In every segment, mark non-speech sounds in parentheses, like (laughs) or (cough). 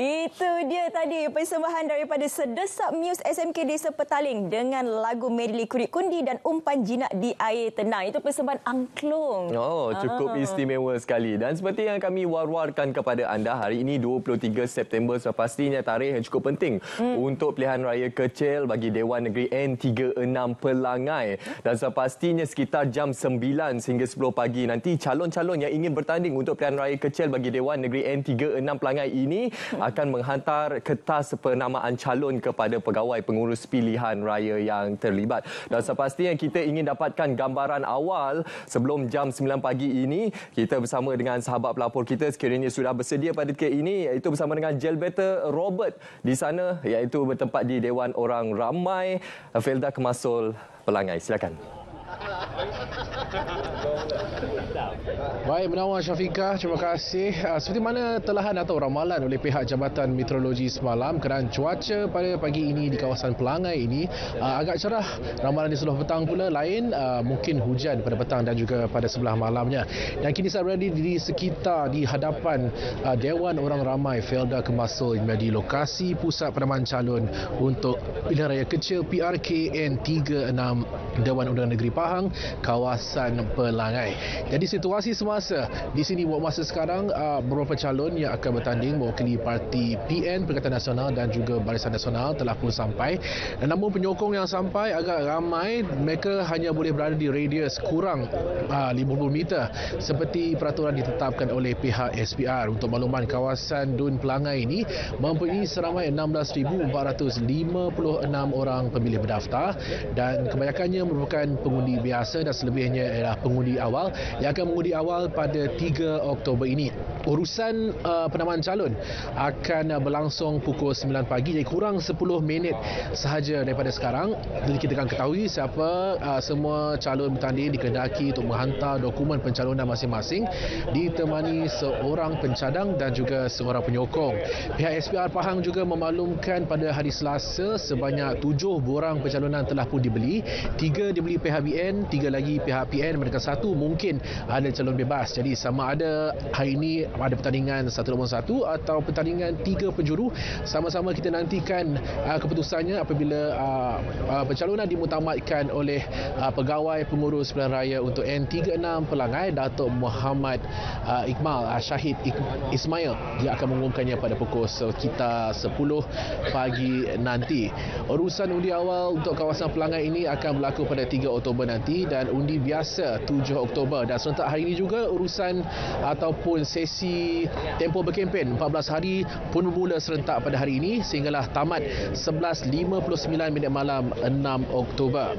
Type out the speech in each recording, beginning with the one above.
Itu dia tadi persembahan daripada Sedesak Muse SMK Desa Petaling dengan lagu Medley Kurit Kundi dan umpan jinak di air tenang. Itu persembahan angklung. Oh, cukup ah. istimewa sekali. Dan seperti yang kami war-warkan kepada anda hari ini 23 September sepastinya tarikh yang cukup penting hmm. untuk pilihan raya kecil bagi Dewan Negeri N36 Pelangai. Dan sepastinya sekitar jam 9 sehingga 10 pagi nanti calon-calon yang ingin bertanding untuk pilihan raya kecil bagi Dewan Negeri N36 Pelangai ini akan menghantar kertas penamaan calon kepada pegawai pengurus pilihan raya yang terlibat. Dan sepastinya kita ingin dapatkan gambaran awal sebelum jam 9 pagi ini, kita bersama dengan sahabat pelapor kita sekiranya sudah bersedia pada ketika ini iaitu bersama dengan Jelbetter Robert di sana iaitu bertempat di Dewan Orang Ramai Felda Kemasul Pelangai. Silakan. (laughs) Baik, Menawan Syafiqah, terima kasih. Ah, seperti mana telahan atau ramalan oleh pihak Jabatan Meteorologi semalam kerana cuaca pada pagi ini di kawasan Pelangai ini ah, agak cerah. Ramalan di sebelah petang pula lain, ah, mungkin hujan pada petang dan juga pada sebelah malamnya. Dan kini saya berada di sekitar, di hadapan Dewan Orang Ramai Felda Kemasul menjadi lokasi pusat penamaan calon untuk pilihan raya kecil PRKN 36 Dewan Undangan Negeri Pahang, kawasan Pelangai. Jadi situasi semasa di sini buat masa sekarang uh, beberapa calon yang akan bertanding mewakili parti PN Perikatan Nasional dan juga Barisan Nasional telah pun sampai. Namun penyokong yang sampai agak ramai, mereka hanya boleh berada di radius kurang uh, 50 meter seperti peraturan ditetapkan oleh pihak SPR. Untuk makluman kawasan Dun Pelangai ini mempunyai seramai 16,456 orang pemilih berdaftar dan kebanyakannya merupakan pengundi biasa dan selebihnya adalah pengundi awal yang akan mengundi awal pada 3 Oktober ini. Urusan uh, penamaan calon akan berlangsung pukul 9 pagi jadi kurang 10 minit sahaja daripada sekarang. Jadi kita akan ketahui siapa uh, semua calon bertanding dikehendaki untuk menghantar dokumen pencalonan masing-masing ditemani seorang pencadang dan juga seorang penyokong. Pihak SPR Pahang juga memaklumkan pada hari Selasa sebanyak 7 borang pencalonan telah pun dibeli. Tiga dibeli pihak BN, tiga lagi pihak PN, mereka satu mungkin ada calon bebas. Jadi sama ada hari ini ada pertandingan satu lawan satu atau pertandingan tiga penjuru, sama-sama kita nantikan uh, keputusannya apabila uh, uh, pencalonan dimutamatkan oleh uh, pegawai pengurus pilihan raya untuk N36 Pelangai, Datuk Muhammad uh, Iqmal uh, Syahid Ismail dia akan mengumumkannya pada pukul sekitar 10 pagi nanti. Urusan undi awal untuk kawasan Pelangai ini akan berlaku pada 3 Oktober nanti dan undi biasa 7 Oktober dan serentak hari ini juga urusan ataupun sesi tempoh berkempen 14 hari pun bermula serentak pada hari ini sehinggalah tamat 11.59 minit malam 6 Oktober.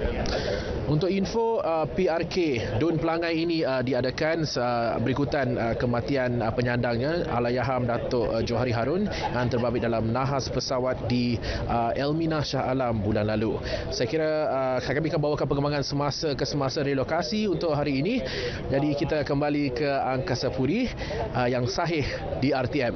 Untuk info uh, PRK Dun Pelangai ini uh, diadakan uh, berikutan uh, kematian uh, penyandangnya Alayaham Datuk uh, Johari Harun yang terbabit dalam nahas pesawat di uh, Elmina Shah Alam bulan lalu. Saya kira uh, kami akan bawakan perkembangan semasa ke semasa relokasi untuk hari ini. Jadi kita kembali ke Angkasa Puri uh, yang sahih di RTM.